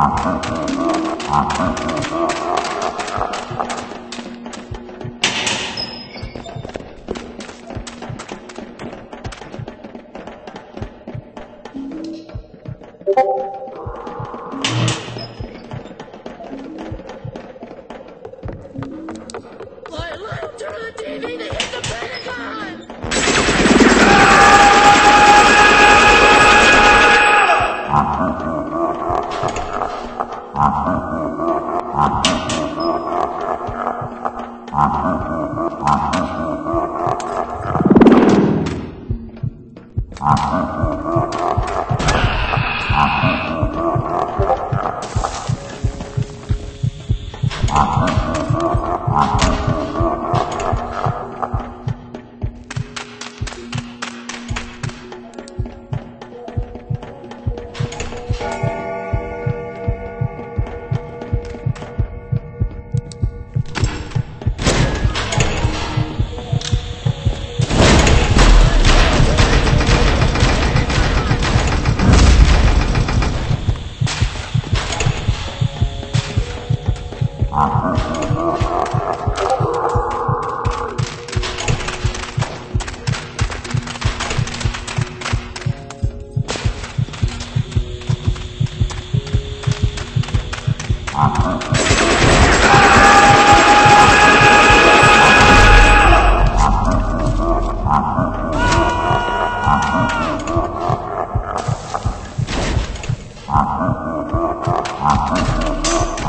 TV to the Pentagon! Why, Lyle,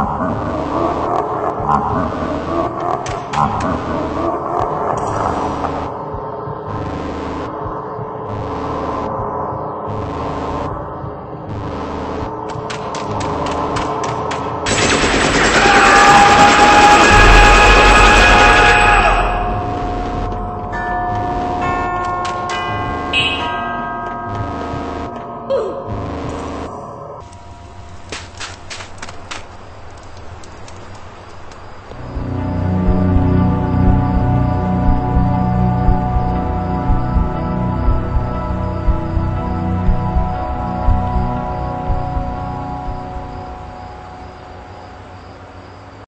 啊。